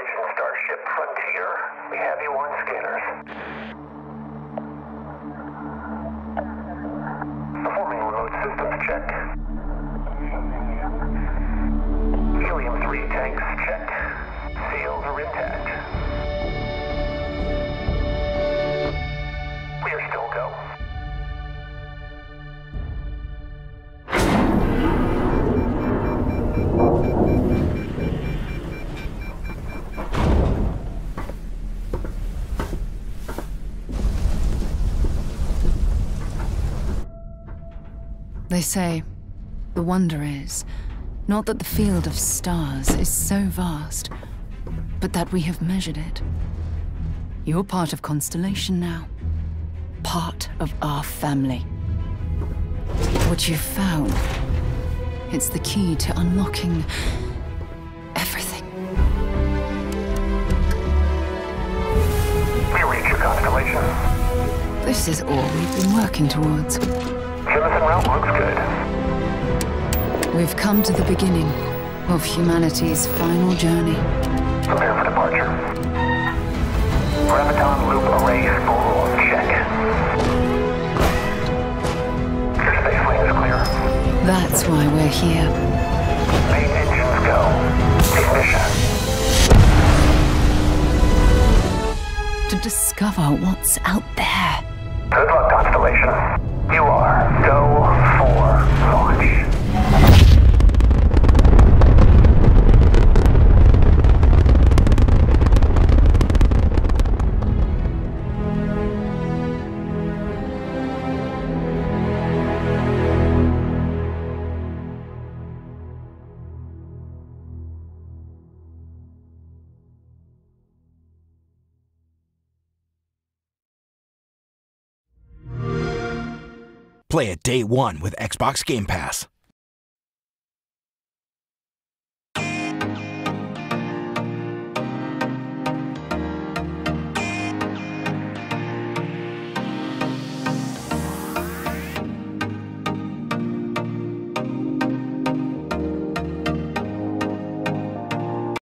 Constellation Starship Frontier. We have you on scanners. Performing remote systems check. They say the wonder is not that the field of stars is so vast, but that we have measured it. You're part of Constellation now, part of our family. What you've found, it's the key to unlocking everything. We reach your constellation. This is all we've been working towards. Jemison route looks good. We've come to the beginning of humanity's final journey. Prepare for departure. Graviton loop array spool check. Your space lane is clear. That's why we're here. Main engines go. Ignition. To discover what's out there. Play it day one with Xbox Game Pass.